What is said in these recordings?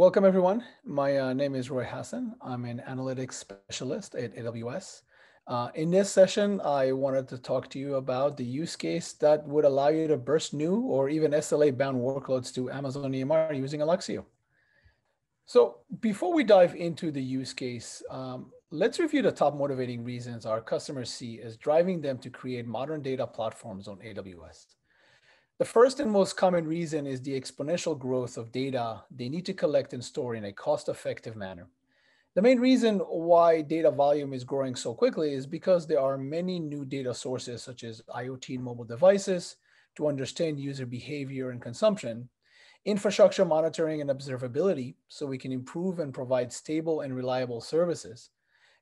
Welcome, everyone. My uh, name is Roy Hasson. I'm an analytics specialist at AWS. Uh, in this session, I wanted to talk to you about the use case that would allow you to burst new or even SLA bound workloads to Amazon EMR using Alluxio. So before we dive into the use case, um, let's review the top motivating reasons our customers see as driving them to create modern data platforms on AWS. The first and most common reason is the exponential growth of data they need to collect and store in a cost-effective manner. The main reason why data volume is growing so quickly is because there are many new data sources such as IoT and mobile devices to understand user behavior and consumption, infrastructure monitoring and observability so we can improve and provide stable and reliable services,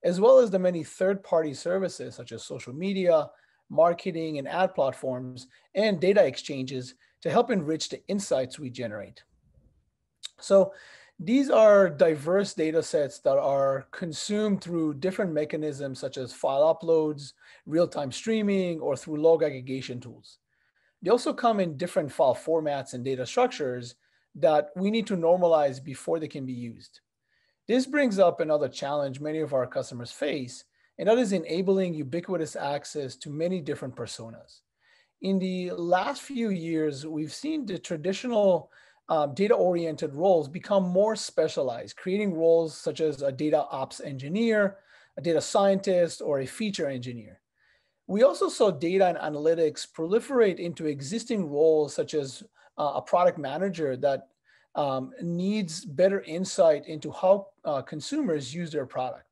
as well as the many third-party services such as social media, marketing and ad platforms, and data exchanges to help enrich the insights we generate. So these are diverse data sets that are consumed through different mechanisms such as file uploads, real-time streaming, or through log aggregation tools. They also come in different file formats and data structures that we need to normalize before they can be used. This brings up another challenge many of our customers face, and that is enabling ubiquitous access to many different personas. In the last few years, we've seen the traditional uh, data-oriented roles become more specialized, creating roles such as a data ops engineer, a data scientist, or a feature engineer. We also saw data and analytics proliferate into existing roles such as uh, a product manager that um, needs better insight into how uh, consumers use their product.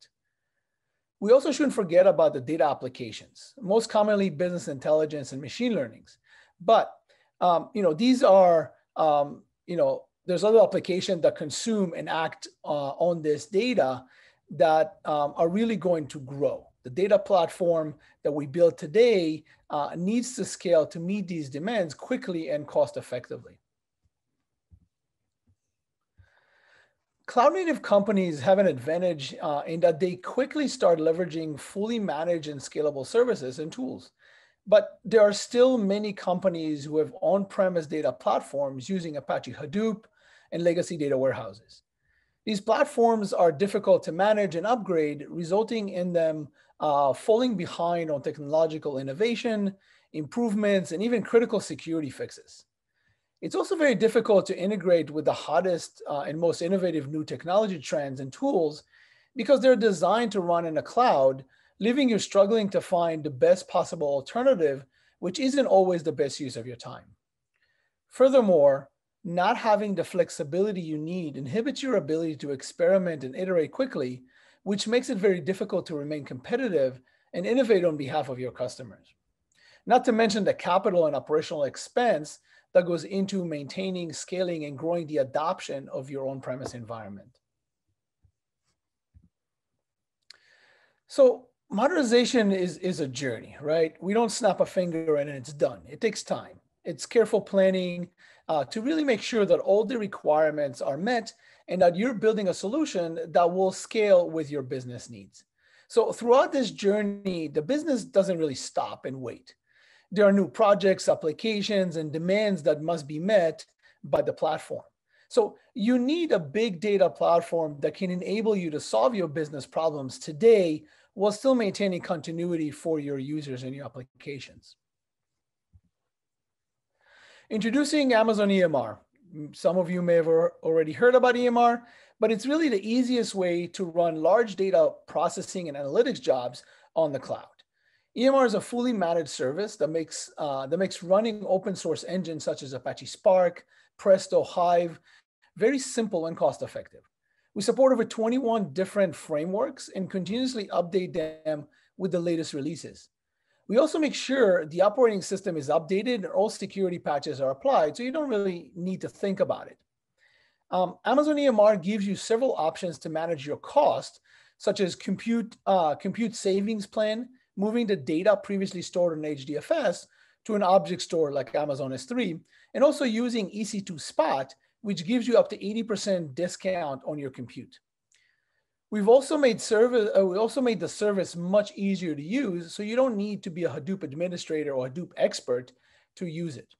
We also shouldn't forget about the data applications, most commonly business intelligence and machine learnings. But um, you know, these are um, you know, there's other applications that consume and act uh, on this data that um, are really going to grow. The data platform that we build today uh, needs to scale to meet these demands quickly and cost effectively. Cloud native companies have an advantage uh, in that they quickly start leveraging fully managed and scalable services and tools. But there are still many companies who have on-premise data platforms using Apache Hadoop and legacy data warehouses. These platforms are difficult to manage and upgrade, resulting in them uh, falling behind on technological innovation, improvements, and even critical security fixes. It's also very difficult to integrate with the hottest uh, and most innovative new technology trends and tools because they're designed to run in a cloud, leaving you struggling to find the best possible alternative, which isn't always the best use of your time. Furthermore, not having the flexibility you need inhibits your ability to experiment and iterate quickly, which makes it very difficult to remain competitive and innovate on behalf of your customers. Not to mention the capital and operational expense that goes into maintaining, scaling, and growing the adoption of your on-premise environment. So modernization is, is a journey, right? We don't snap a finger and it's done. It takes time. It's careful planning uh, to really make sure that all the requirements are met and that you're building a solution that will scale with your business needs. So throughout this journey, the business doesn't really stop and wait there are new projects, applications, and demands that must be met by the platform. So you need a big data platform that can enable you to solve your business problems today while still maintaining continuity for your users and your applications. Introducing Amazon EMR. Some of you may have already heard about EMR, but it's really the easiest way to run large data processing and analytics jobs on the cloud. EMR is a fully managed service that makes, uh, that makes running open source engines such as Apache Spark, Presto, Hive, very simple and cost effective. We support over 21 different frameworks and continuously update them with the latest releases. We also make sure the operating system is updated and all security patches are applied, so you don't really need to think about it. Um, Amazon EMR gives you several options to manage your cost, such as compute, uh, compute savings plan, moving the data previously stored in HDFS to an object store like Amazon S3, and also using EC2 Spot, which gives you up to 80% discount on your compute. We've also made service, uh, we also made the service much easier to use, so you don't need to be a Hadoop administrator or Hadoop expert to use it.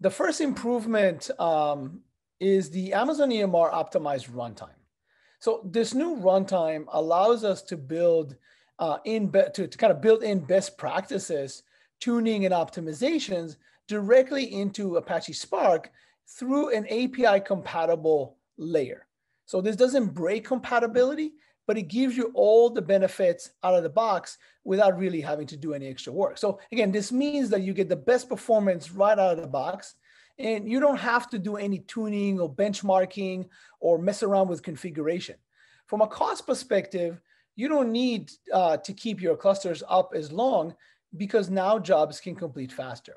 The first improvement um, is the Amazon EMR optimized runtime. So this new runtime allows us to build uh, in to, to kind of build in best practices, tuning and optimizations directly into Apache Spark through an API compatible layer. So this doesn't break compatibility, but it gives you all the benefits out of the box without really having to do any extra work. So again, this means that you get the best performance right out of the box and you don't have to do any tuning or benchmarking or mess around with configuration. From a cost perspective, you don't need uh, to keep your clusters up as long because now jobs can complete faster.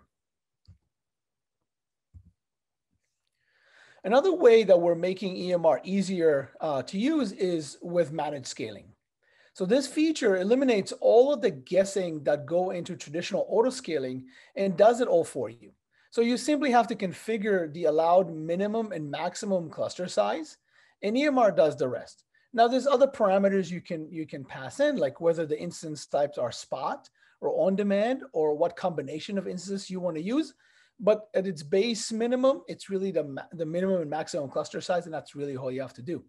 Another way that we're making EMR easier uh, to use is with managed scaling. So this feature eliminates all of the guessing that go into traditional auto scaling and does it all for you. So you simply have to configure the allowed minimum and maximum cluster size and EMR does the rest. Now there's other parameters you can, you can pass in like whether the instance types are spot or on demand or what combination of instances you want to use. But at its base minimum, it's really the, the minimum and maximum cluster size, and that's really all you have to do.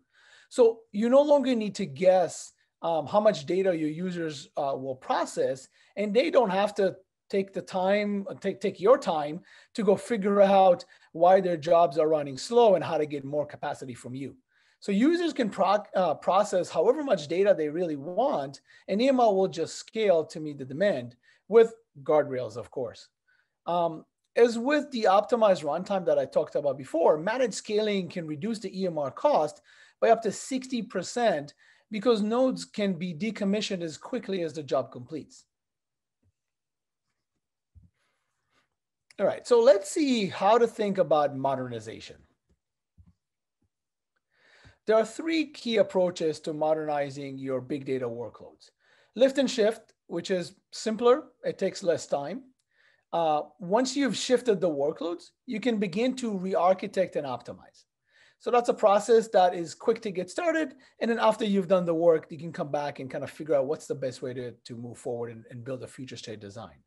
So you no longer need to guess um, how much data your users uh, will process, and they don't have to take the time, take, take your time to go figure out why their jobs are running slow and how to get more capacity from you. So users can pro uh, process however much data they really want, and EMR will just scale to meet the demand with guardrails, of course. Um, as with the optimized runtime that I talked about before, managed scaling can reduce the EMR cost by up to 60% because nodes can be decommissioned as quickly as the job completes. All right, so let's see how to think about modernization. There are three key approaches to modernizing your big data workloads. Lift and shift, which is simpler, it takes less time. Uh, once you've shifted the workloads, you can begin to re-architect and optimize. So that's a process that is quick to get started. And then after you've done the work, you can come back and kind of figure out what's the best way to, to move forward and, and build a future state design.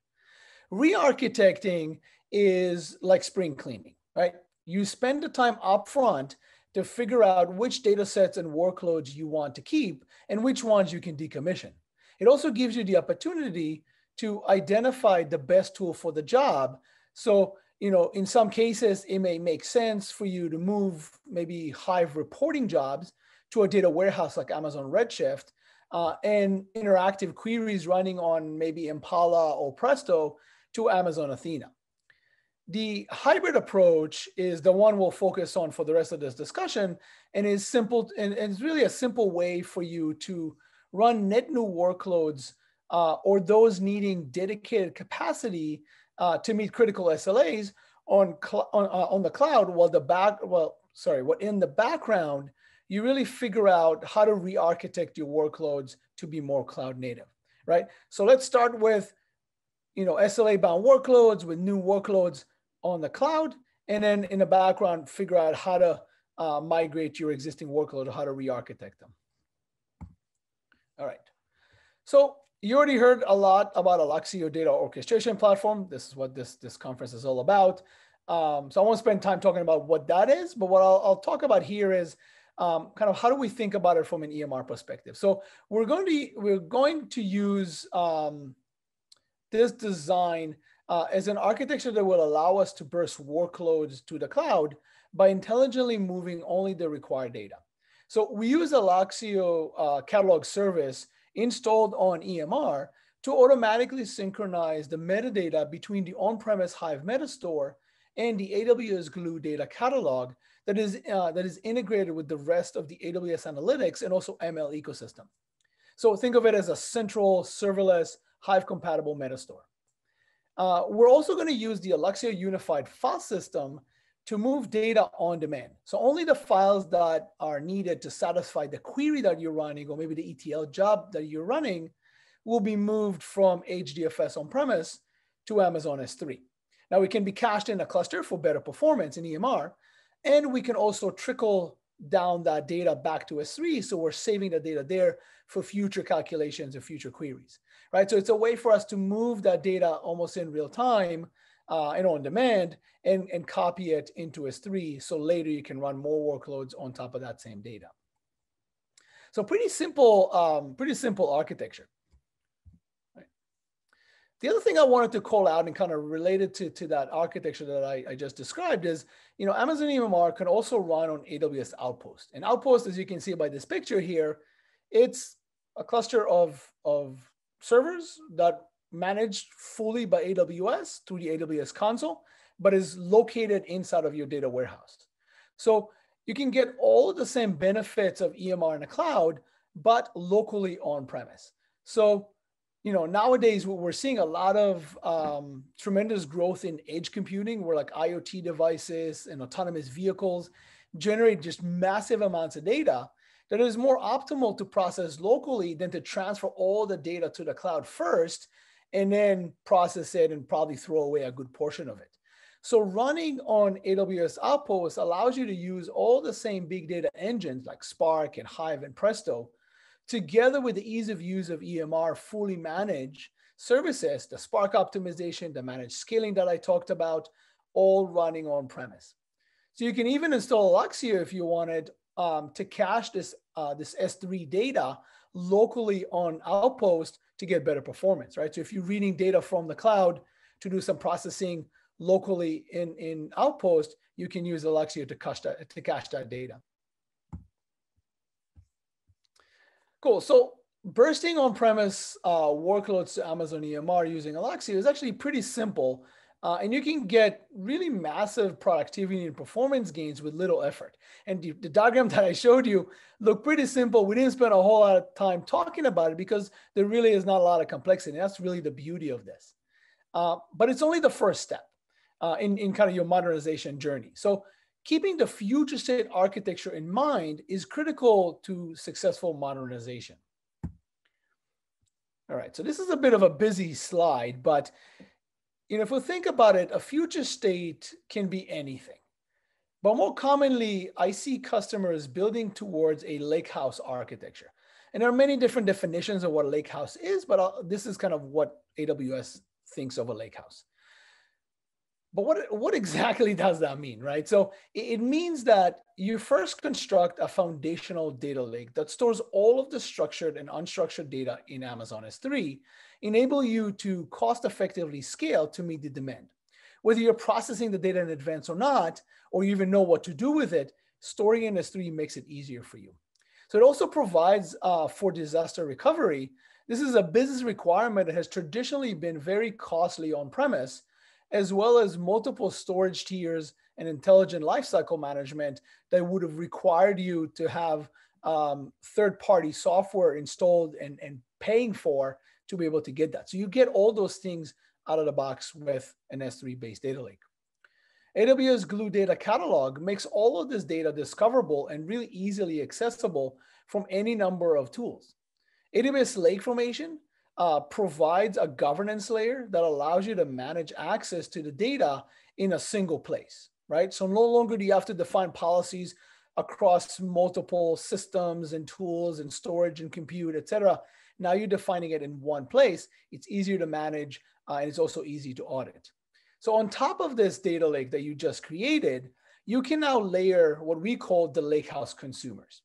Re-architecting is like spring cleaning, right? You spend the time upfront to figure out which data sets and workloads you want to keep and which ones you can decommission. It also gives you the opportunity to identify the best tool for the job. So, you know, in some cases, it may make sense for you to move maybe Hive reporting jobs to a data warehouse like Amazon Redshift uh, and interactive queries running on maybe Impala or Presto to Amazon Athena. The hybrid approach is the one we'll focus on for the rest of this discussion and is simple and, and it's really a simple way for you to run net new workloads uh, or those needing dedicated capacity uh, to meet critical SLAs on, on, uh, on the cloud while the back, well, sorry, what in the background, you really figure out how to re-architect your workloads to be more cloud native, right? So let's start with, you know, SLA bound workloads with new workloads on the cloud. And then in the background, figure out how to uh, migrate your existing workload or how to re-architect them. All right. So you already heard a lot about Alluxio data orchestration platform. This is what this, this conference is all about. Um, so I won't spend time talking about what that is, but what I'll, I'll talk about here is um, kind of how do we think about it from an EMR perspective. So we're going to, we're going to use um, this design uh, as an architecture that will allow us to burst workloads to the cloud by intelligently moving only the required data. So we use Alluxio uh, catalog service installed on EMR to automatically synchronize the metadata between the on-premise Hive Metastore and the AWS Glue data catalog that is, uh, that is integrated with the rest of the AWS Analytics and also ML ecosystem. So think of it as a central serverless Hive compatible Metastore. Uh, we're also going to use the Alluxio Unified File System to move data on demand. So only the files that are needed to satisfy the query that you're running or maybe the ETL job that you're running will be moved from HDFS on-premise to Amazon S3. Now we can be cached in a cluster for better performance in EMR, and we can also trickle down that data back to S3. So we're saving the data there for future calculations and future queries, right? So it's a way for us to move that data almost in real time uh, and on demand and, and copy it into S3 so later you can run more workloads on top of that same data. So pretty simple, um, pretty simple architecture. The other thing I wanted to call out and kind of related to, to that architecture that I, I just described is, you know, Amazon EMR can also run on AWS Outpost. And Outpost, as you can see by this picture here, it's a cluster of, of servers that managed fully by AWS through the AWS console, but is located inside of your data warehouse. So you can get all of the same benefits of EMR in the cloud, but locally on premise. So you know, nowadays we're seeing a lot of um, tremendous growth in edge computing, where like IoT devices and autonomous vehicles generate just massive amounts of data that is more optimal to process locally than to transfer all the data to the cloud first and then process it and probably throw away a good portion of it. So running on AWS outposts allows you to use all the same big data engines like Spark and Hive and Presto together with the ease of use of EMR fully managed services, the Spark optimization, the managed scaling that I talked about, all running on premise. So you can even install Alluxio if you wanted um, to cache this, uh, this S3 data locally on Outpost to get better performance, right? So if you're reading data from the cloud to do some processing locally in, in Outpost, you can use Alluxio to cache that, to cache that data. Cool. So bursting on-premise uh, workloads to Amazon EMR using Alluxio is actually pretty simple. Uh, and you can get really massive productivity and performance gains with little effort. And the, the, diagram that I showed you looked pretty simple. We didn't spend a whole lot of time talking about it because there really is not a lot of complexity. That's really the beauty of this. Uh, but it's only the first step uh, in, in kind of your modernization journey. So keeping the future state architecture in mind is critical to successful modernization. All right, so this is a bit of a busy slide, but you know, if we think about it, a future state can be anything. But more commonly, I see customers building towards a lakehouse architecture. And there are many different definitions of what a lakehouse is, but I'll, this is kind of what AWS thinks of a lakehouse. But what, what exactly does that mean, right? So it means that you first construct a foundational data lake that stores all of the structured and unstructured data in Amazon S3, enable you to cost effectively scale to meet the demand. Whether you're processing the data in advance or not, or you even know what to do with it, storing in S3 makes it easier for you. So it also provides uh, for disaster recovery. This is a business requirement that has traditionally been very costly on premise as well as multiple storage tiers and intelligent lifecycle management that would have required you to have um, third-party software installed and, and paying for to be able to get that. So you get all those things out of the box with an S3-based data lake. AWS Glue Data Catalog makes all of this data discoverable and really easily accessible from any number of tools. AWS Lake Formation uh, provides a governance layer that allows you to manage access to the data in a single place, right? So no longer do you have to define policies across multiple systems and tools and storage and compute, et cetera. Now you're defining it in one place. It's easier to manage uh, and it's also easy to audit. So on top of this data lake that you just created, you can now layer what we call the lakehouse consumers.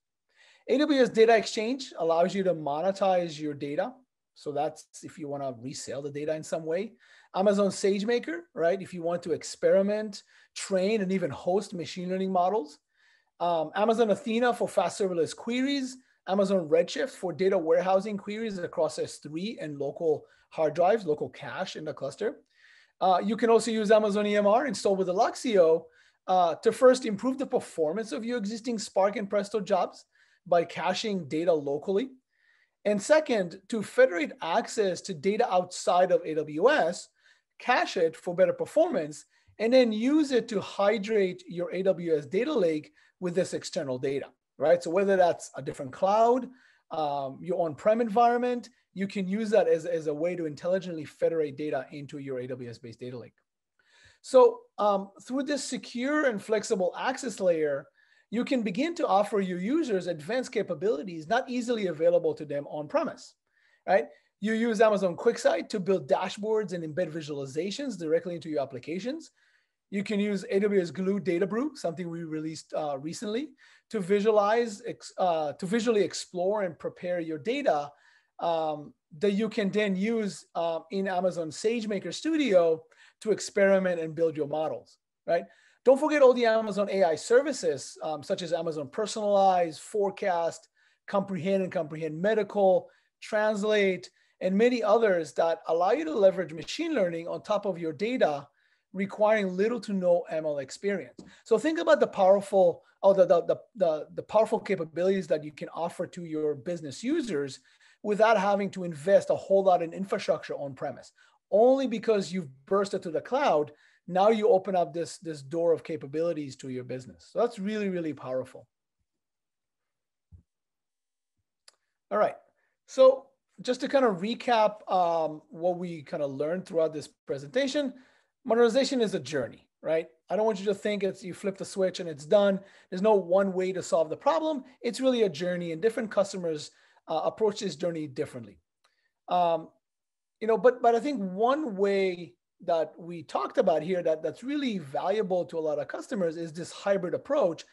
AWS Data Exchange allows you to monetize your data so that's if you want to resell the data in some way. Amazon SageMaker, right? If you want to experiment, train, and even host machine learning models. Um, Amazon Athena for fast serverless queries. Amazon Redshift for data warehousing queries across S3 and local hard drives, local cache in the cluster. Uh, you can also use Amazon EMR installed with Alluxio uh, to first improve the performance of your existing Spark and Presto jobs by caching data locally and second, to federate access to data outside of AWS, cache it for better performance, and then use it to hydrate your AWS data lake with this external data, right? So whether that's a different cloud, um, your on-prem environment, you can use that as, as a way to intelligently federate data into your AWS-based data lake. So um, through this secure and flexible access layer, you can begin to offer your users advanced capabilities not easily available to them on premise, right? You use Amazon QuickSight to build dashboards and embed visualizations directly into your applications. You can use AWS Glue Data Brew, something we released uh, recently, to visualize, uh, to visually explore and prepare your data um, that you can then use uh, in Amazon SageMaker Studio to experiment and build your models, right? Don't forget all the Amazon AI services, um, such as Amazon Personalize, Forecast, Comprehend and Comprehend Medical, Translate, and many others that allow you to leverage machine learning on top of your data requiring little to no ML experience. So think about the powerful, oh, the, the, the, the, powerful capabilities that you can offer to your business users without having to invest a whole lot in infrastructure on premise. Only because you've bursted to the cloud, now you open up this, this door of capabilities to your business. So that's really, really powerful. All right. So just to kind of recap um, what we kind of learned throughout this presentation, modernization is a journey, right? I don't want you to think it's you flip the switch and it's done. There's no one way to solve the problem. It's really a journey, and different customers uh, approach this journey differently. Um, you know, but but I think one way that we talked about here that that's really valuable to a lot of customers is this hybrid approach,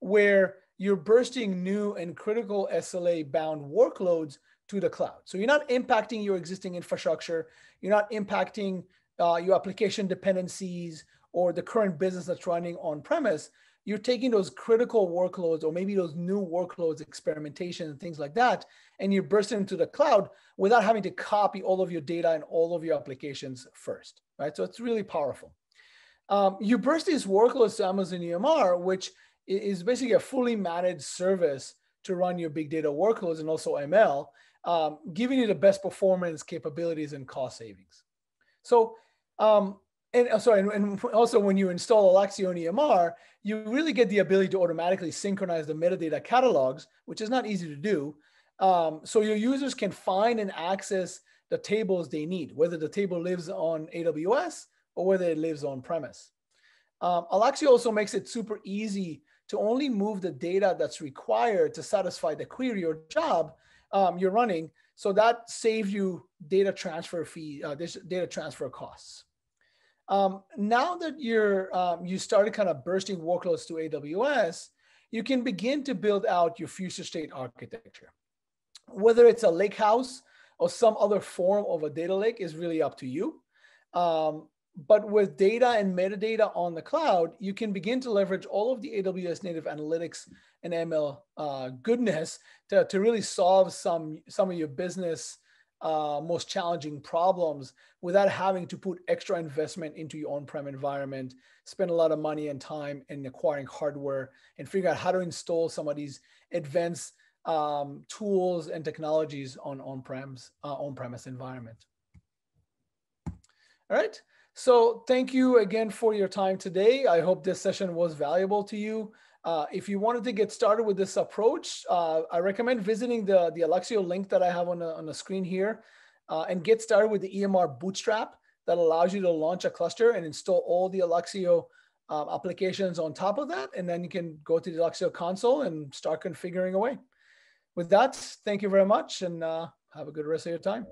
where you're bursting new and critical SLA bound workloads to the cloud. So you're not impacting your existing infrastructure. You're not impacting uh, your application dependencies or the current business that's running on premise, you're taking those critical workloads or maybe those new workloads, experimentation and things like that, and you're bursting into the cloud without having to copy all of your data and all of your applications first, right? So it's really powerful. Um, you burst these workloads to Amazon EMR, which is basically a fully managed service to run your big data workloads and also ML, um, giving you the best performance capabilities and cost savings. So, um, and uh, sorry, and also when you install Alluxio on EMR, you really get the ability to automatically synchronize the metadata catalogs, which is not easy to do. Um, so your users can find and access the tables they need, whether the table lives on AWS or whether it lives on premise. Um, also makes it super easy to only move the data that's required to satisfy the query or job um, you're running. So that saves you data transfer fee, uh, data transfer costs. Um, now that you're um, you started kind of bursting workloads to AWS, you can begin to build out your future state architecture. Whether it's a lake house or some other form of a data lake is really up to you. Um, but with data and metadata on the cloud, you can begin to leverage all of the AWS native analytics and ML uh, goodness to, to really solve some, some of your business uh, most challenging problems without having to put extra investment into your on-prem environment, spend a lot of money and time in acquiring hardware and figure out how to install some of these advanced um, tools and technologies on on-premise uh, on-premise environment. All right. So thank you again for your time today. I hope this session was valuable to you. Uh, if you wanted to get started with this approach, uh, I recommend visiting the, the Alluxio link that I have on the, on the screen here uh, and get started with the EMR Bootstrap that allows you to launch a cluster and install all the Alluxio um, applications on top of that. And then you can go to the Alluxio console and start configuring away. With that, thank you very much and uh, have a good rest of your time.